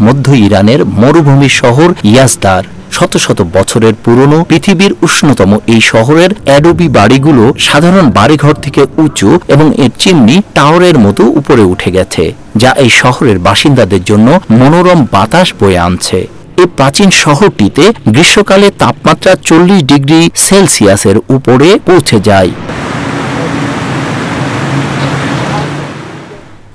মধ্য ইরানের মরুভূমি শহর ইয়াজদার। শত শত বছরের পুরনো পৃথিবীর উষ্ণতম এই শহরের অ্যাডোবি বাড়িগুলো সাধারণ বাড়িঘর থেকে উঁচু এবং এর চিমনি টাওয়ারের মতো উপরে উঠে গেছে, যা এই শহরের বাসিন্দাদের জন্য মনোরম বাতাস বয়ে আনছে। এই প্রাচীন শহরটিতে গ্রীষ্মকালে তাপমাত্রা চল্লিশ ডিগ্রি সেলসিয়াসের উপরে পৌঁছে যায়।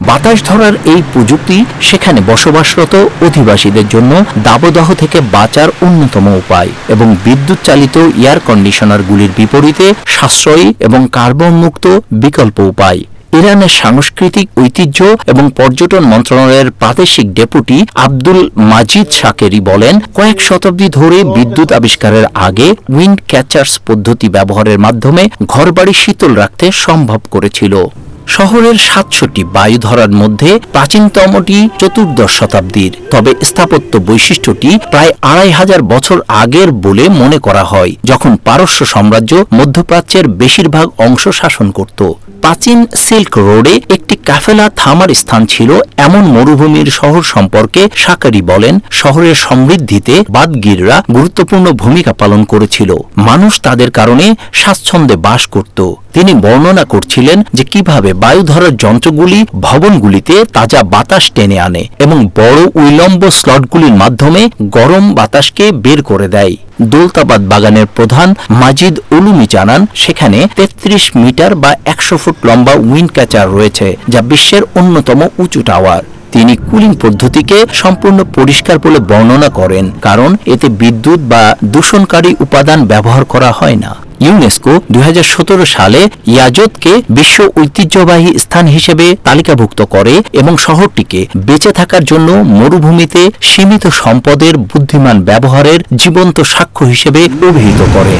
বাতাস ধরার এই প্রযুক্তি সেখানে বসবাসরত অধিবাসীদের জন্য দাবদাহ থেকে বাঁচার অন্যতম উপায় এবং বিদ্যুৎ চালিত এয়ার কন্ডিশনারগুলির বিপরীতে সাশ্রয়ী এবং কার্বন মুক্ত বিকল্প উপায়। ইরানের সাংস্কৃতিক ঐতিহ্য এবং পর্যটন মন্ত্রণালয়ের প্রাদেশিক ডেপুটি আব্দুল মাজিদ শাকেরি বলেন, কয়েক শতাব্দী ধরে বিদ্যুৎ আবিষ্কারের আগে উইন্ড ক্যাচার্স পদ্ধতি ব্যবহারের মাধ্যমে ঘরবাড়ি শীতল রাখতে সম্ভব করেছিল। শহরের সাতশোটি বায়ু ধরার মধ্যে প্রাচীনতমটি চতুর্দশ শতাব্দীর। তবে স্থাপত্য বৈশিষ্ট্যটি প্রায় আড়াই হাজার বছর আগের বলে মনে করা হয়, যখন পারস্য সাম্রাজ্য মধ্যপ্রাচ্যের বেশিরভাগ অংশ শাসন করত। প্রাচীন সিল্ক রোডে একটি কাফেলা থামার স্থান ছিল। এমন মরুভূমির শহর সম্পর্কে সাকারি বলেন, শহরের সমৃদ্ধিতে বাদগিররা গুরুত্বপূর্ণ ভূমিকা পালন করেছিল। মানুষ তাদের কারণে স্বাচ্ছন্দ্যে বাস করত। তিনি বর্ণনা করছিলেন যে কীভাবে বায়ু ধরার যন্ত্রগুলি ভবনগুলিতে তাজা বাতাস টেনে আনে এবং বড় উইলম্ব স্লটগুলির মাধ্যমে গরম বাতাসকে বের করে দেয়। দৌলতাবাদ বাগানের প্রধান মাজিদ উলুমি জানান, সেখানে ৩৩ মিটার বা একশো ফুট লম্বা উইন্ড ক্যাচার রয়েছে, যা বিশ্বের অন্যতম উঁচু টাওয়ার। তিনি কুলিং পদ্ধতিকে সম্পূর্ণ পরিষ্কার বলে বর্ণনা করেন, কারণ এতে বিদ্যুৎ বা দূষণকারী উপাদান ব্যবহার করা হয় না। ইউনেস্কো দুই হাজার সতেরো সালে ইয়াজতকে বিশ্ব ঐতিহ্যবাহী স্থান হিসেবে তালিকাভুক্ত করে এবং শহরটিকে বেঁচে থাকার জন্য মরুভূমিতে সীমিত সম্পদের বুদ্ধিমান ব্যবহারের জীবন্ত সাক্ষ্য হিসেবে অভিহিত করে।